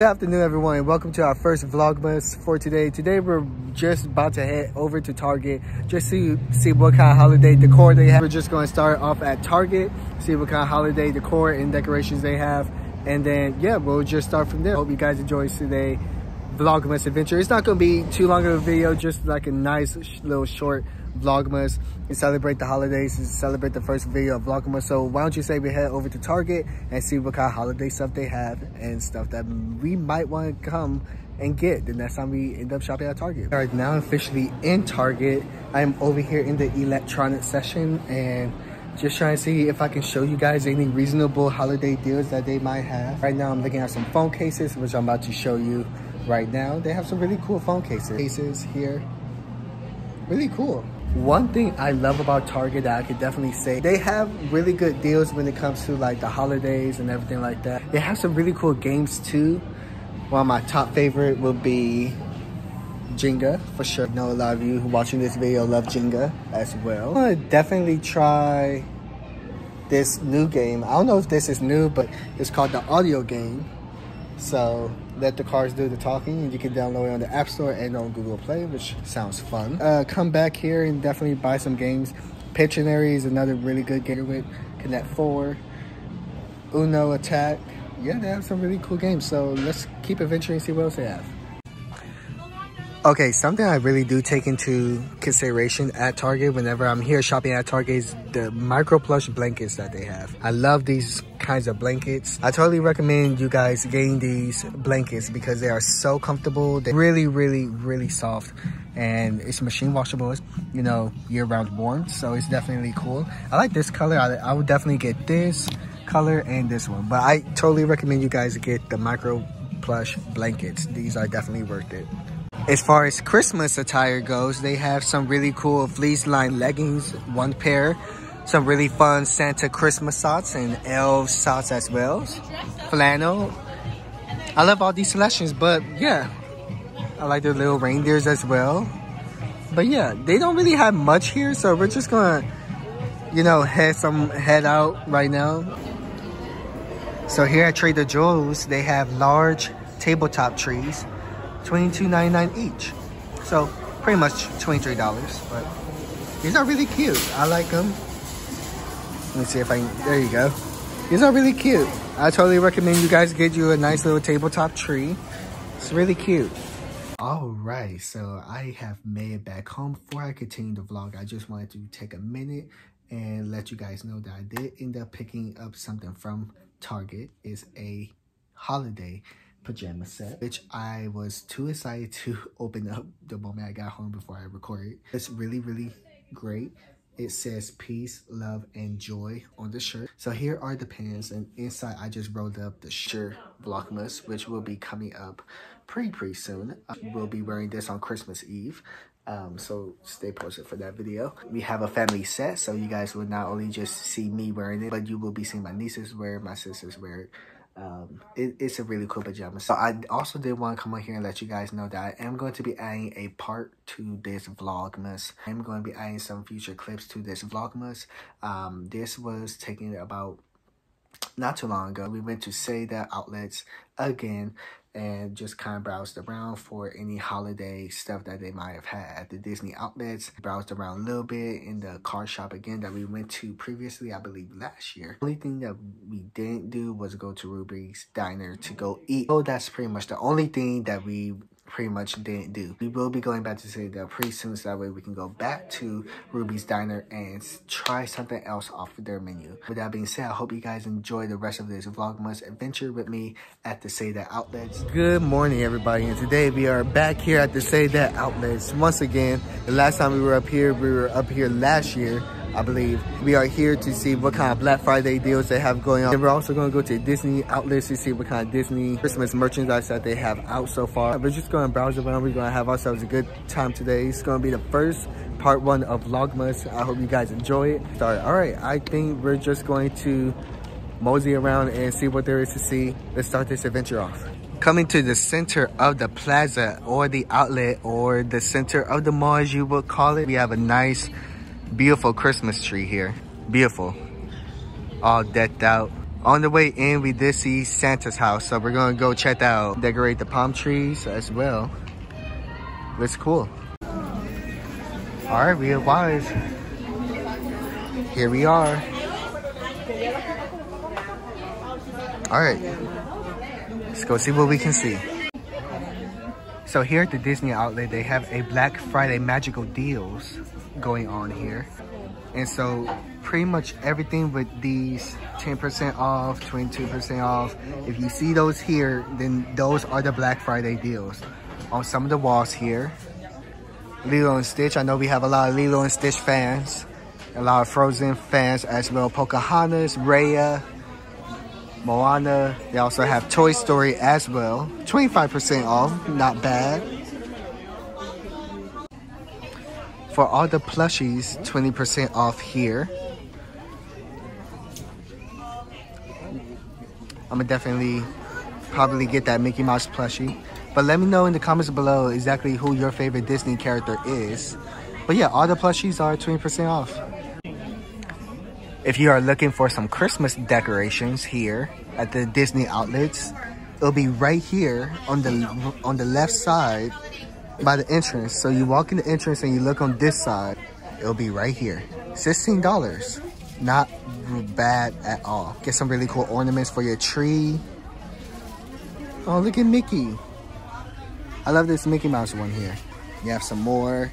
Good afternoon everyone and welcome to our first Vlogmas for today. Today we're just about to head over to Target just to see what kind of holiday decor they have. We're just going to start off at Target, see what kind of holiday decor and decorations they have. And then yeah, we'll just start from there. Hope you guys enjoy today Vlogmas adventure. It's not going to be too long of a video, just like a nice little short Vlogmas and celebrate the holidays and celebrate the first video of Vlogmas. So why don't you say we head over to Target and see what kind of holiday stuff they have and stuff that we might want to come and get the next time we end up shopping at Target. All right, now officially in Target. I'm over here in the electronic section and just trying to see if I can show you guys any reasonable holiday deals that they might have. Right now I'm looking at some phone cases, which I'm about to show you right now. They have some really cool phone cases. Cases here, really cool. One thing I love about Target that I could definitely say, they have really good deals when it comes to like the holidays and everything like that. They have some really cool games too. One of my top favorite will be Jenga for sure. I know a lot of you watching this video love Jenga as well. I'm gonna definitely try this new game. I don't know if this is new, but it's called the audio game. So let the cars do the talking and you can download it on the App Store and on Google Play, which sounds fun. Uh, come back here and definitely buy some games. Pictionary is another really good game with Connect 4, Uno Attack. Yeah, they have some really cool games. So let's keep adventuring and see what else they have. Okay, something I really do take into consideration at Target whenever I'm here shopping at Target is the micro plush blankets that they have. I love these kinds of blankets. I totally recommend you guys getting these blankets because they are so comfortable. They're really, really, really soft and it's machine washable, you know, year round warm. So it's definitely cool. I like this color. I, I would definitely get this color and this one, but I totally recommend you guys get the micro plush blankets. These are definitely worth it. As far as Christmas attire goes, they have some really cool fleece lined leggings, one pair, some really fun Santa Christmas socks and elf socks as well, flannel. I love all these selections, but yeah, I like the little reindeers as well. But yeah, they don't really have much here, so we're just gonna, you know, head some head out right now. So here at Trader Joe's, they have large tabletop trees. $22.99 each. So pretty much $23, but these are really cute. I like them. Let me see if I can, there you go. These are really cute. I totally recommend you guys get you a nice little tabletop tree. It's really cute. All right, so I have made it back home. Before I continue the vlog, I just wanted to take a minute and let you guys know that I did end up picking up something from Target. It's a holiday pajama set, which I was too excited to open up the moment I got home before I recorded. It's really, really great. It says peace, love, and joy on the shirt. So here are the pants and inside I just rolled up the shirt Vlogmas, which will be coming up pretty, pretty soon. Uh, we'll be wearing this on Christmas Eve. Um, so stay posted for that video. We have a family set, so you guys will not only just see me wearing it, but you will be seeing my nieces wear it, my sisters wear it, um, it, it's a really cool pajama. So I also did want to come on here and let you guys know that I am going to be adding a part to this Vlogmas. I'm going to be adding some future clips to this Vlogmas. Um, this was taken about not too long ago. We went to Citadel Outlets again and just kind of browsed around for any holiday stuff that they might have had at the Disney outlets. Browsed around a little bit in the car shop again that we went to previously, I believe last year. Only thing that we didn't do was go to Ruby's Diner to go eat. Oh, that's pretty much the only thing that we pretty much didn't do. We will be going back to that pretty soon so that way we can go back to Ruby's Diner and try something else off of their menu. With that being said, I hope you guys enjoy the rest of this Vlogmas adventure with me at the Citadel Outlets. Good morning everybody and today we are back here at the Citadel Outlets once again. The last time we were up here, we were up here last year I believe. We are here to see what kind of Black Friday deals they have going on. And we're also going to go to Disney outlets to see what kind of Disney Christmas merchandise that they have out so far. We're just going to browse around. We're going to have ourselves a good time today. It's going to be the first part one of Vlogmas. I hope you guys enjoy it. Sorry. All right, I think we're just going to mosey around and see what there is to see. Let's start this adventure off. Coming to the center of the plaza or the outlet or the center of the mall as you would call it. We have a nice beautiful Christmas tree here. Beautiful. All decked out. On the way in, we did see Santa's house, so we're gonna go check that out. Decorate the palm trees as well. It's cool. All right, we arrived. Here we are. All right, let's go see what we can see. So here at the Disney outlet, they have a Black Friday magical deals going on here. And so pretty much everything with these 10% off, 22% off. If you see those here, then those are the Black Friday deals. On some of the walls here, Lilo and Stitch. I know we have a lot of Lilo and Stitch fans. A lot of Frozen fans as well. Pocahontas, Raya, Moana. They also have Toy Story as well. 25% off, not bad. For all the plushies, 20% off here. I'm gonna definitely probably get that Mickey Mouse plushie. But let me know in the comments below exactly who your favorite Disney character is. But yeah, all the plushies are 20% off. If you are looking for some Christmas decorations here at the Disney outlets, it'll be right here on the on the left side by the entrance. So you walk in the entrance and you look on this side, it'll be right here. $16. Not bad at all. Get some really cool ornaments for your tree. Oh, look at Mickey. I love this Mickey Mouse one here. You have some more.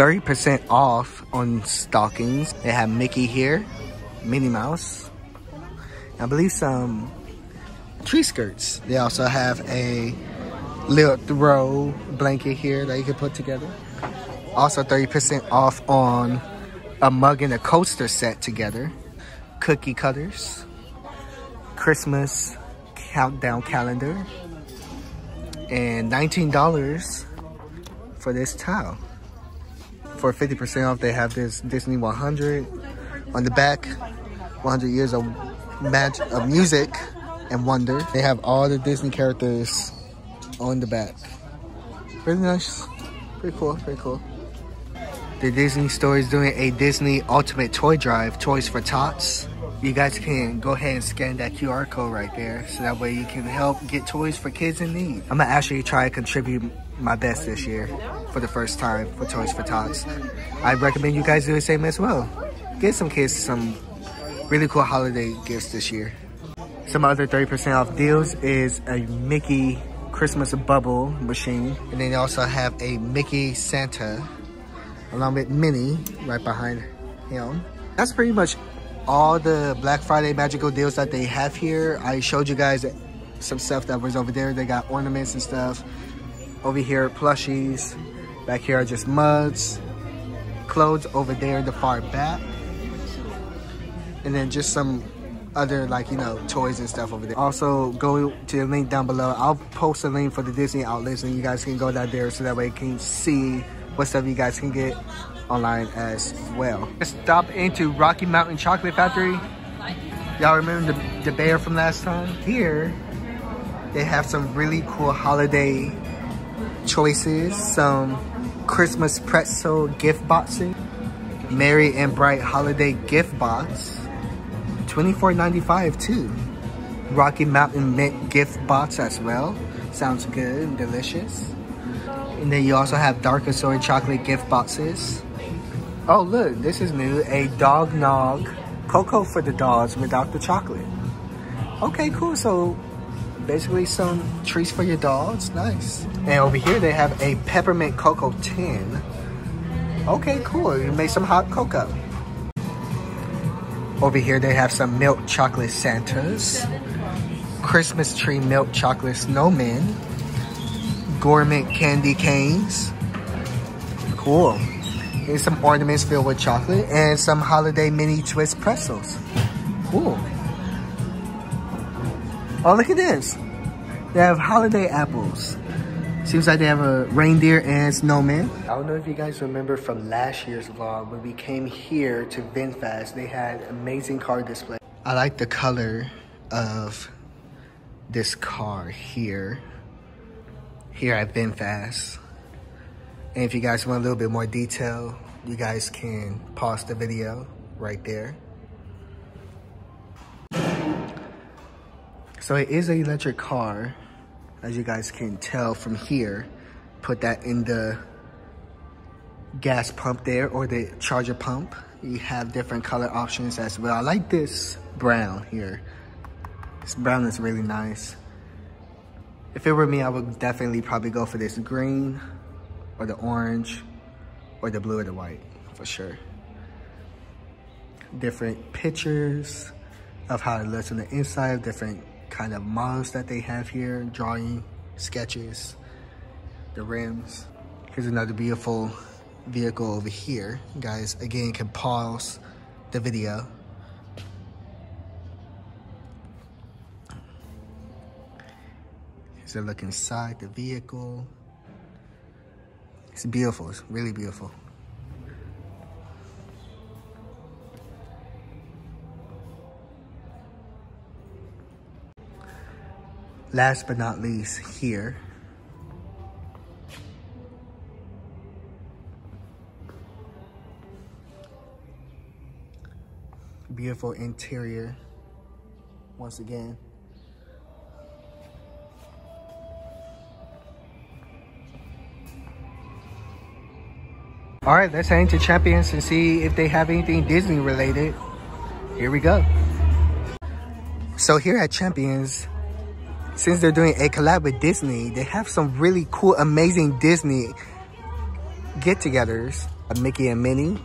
30% off on stockings. They have Mickey here, Minnie Mouse. I believe some tree skirts. They also have a little throw blanket here that you can put together. Also 30% off on a mug and a coaster set together. Cookie cutters. Christmas countdown calendar. And $19 for this towel for 50% off, they have this Disney 100 on the back. 100 years of magic of music and wonder. They have all the Disney characters on the back. Pretty nice. Pretty cool. Pretty cool. The Disney store is doing a Disney Ultimate Toy Drive, Toys for Tots. You guys can go ahead and scan that QR code right there so that way you can help get toys for kids in need. I'm gonna actually try to contribute my best this year for the first time for Toys for Tots. I recommend you guys do the same as well. Get some kids some really cool holiday gifts this year. Some other 30% off deals is a Mickey Christmas bubble machine. And then they also have a Mickey Santa along with Minnie right behind him. That's pretty much all the Black Friday magical deals that they have here. I showed you guys some stuff that was over there. They got ornaments and stuff. Over here, plushies. Back here are just mugs. Clothes over there, in the far back. And then just some other like, you know, toys and stuff over there. Also, go to the link down below. I'll post a link for the Disney outlets and you guys can go down there so that way you can see what stuff you guys can get online as well. Stop into Rocky Mountain Chocolate Factory. Y'all remember the, the bear from last time? Here, they have some really cool holiday choices. Some Christmas pretzel gift boxes Merry and Bright Holiday Gift Box. $24.95 too. Rocky Mountain Mint Gift Box as well. Sounds good and delicious. And then you also have Dark Soy Chocolate Gift Boxes. Oh look, this is new. A Dog Nog Cocoa for the dogs without the chocolate. Okay, cool. So basically some treats for your dogs. Nice. And over here they have a peppermint cocoa tin. Okay, cool. You make some hot cocoa. Over here they have some milk chocolate Santas. Christmas tree milk chocolate snowmen. Gourmet candy canes. Cool. Here's some ornaments filled with chocolate and some holiday mini twist pretzels. Cool. Oh, look at this. They have holiday apples. Seems like they have a reindeer and snowman. I don't know if you guys remember from last year's vlog when we came here to VinFast. They had amazing car display. I like the color of this car here. Here at VinFast. And if you guys want a little bit more detail, you guys can pause the video right there. So it is an electric car, as you guys can tell from here. Put that in the gas pump there or the charger pump. You have different color options as well. I like this brown here. This brown is really nice. If it were me, I would definitely probably go for this green or the orange or the blue or the white for sure. Different pictures of how it looks on the inside, different kind of models that they have here, drawing, sketches, the rims. Here's another beautiful vehicle over here. guys, again, you can pause the video. Here's a look inside the vehicle. It's beautiful, it's really beautiful. Last but not least, here beautiful interior once again. All right, let's head into Champions and see if they have anything Disney related. Here we go. So here at Champions, since they're doing a collab with Disney, they have some really cool, amazing Disney get-togethers. Uh, Mickey and Minnie,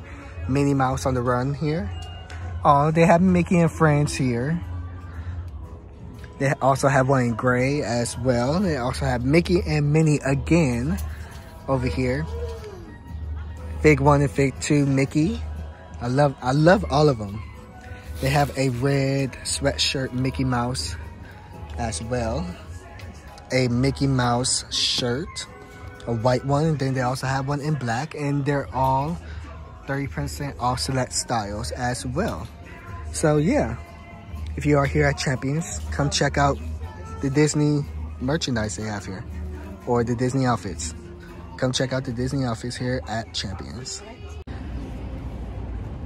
Minnie Mouse on the run here. Oh, they have Mickey and Friends here. They also have one in gray as well. They also have Mickey and Minnie again over here. Fig one and Fig two Mickey. I love I love all of them. They have a red sweatshirt Mickey Mouse as well. A Mickey Mouse shirt, a white one, and then they also have one in black, and they're all 30% off select styles as well. So yeah, if you are here at Champions, come check out the Disney merchandise they have here or the Disney outfits. Come check out the Disney outfits here at Champions.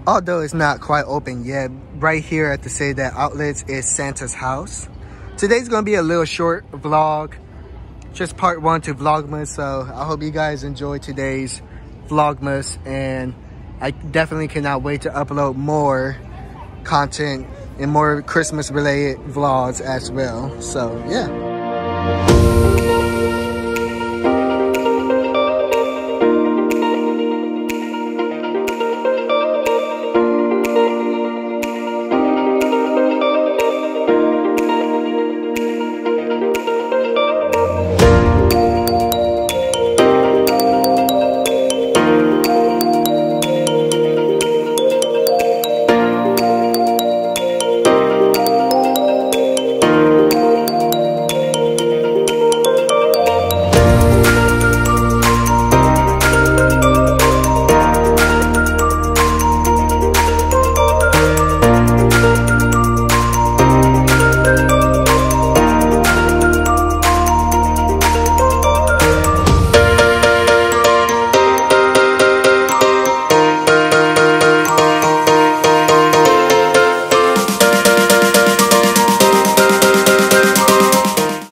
Although it's not quite open yet, right here at the Citadel Outlets is Santa's house. Today's gonna be a little short vlog, just part one to Vlogmas. So I hope you guys enjoy today's Vlogmas and I definitely cannot wait to upload more content and more Christmas related vlogs as well. So yeah.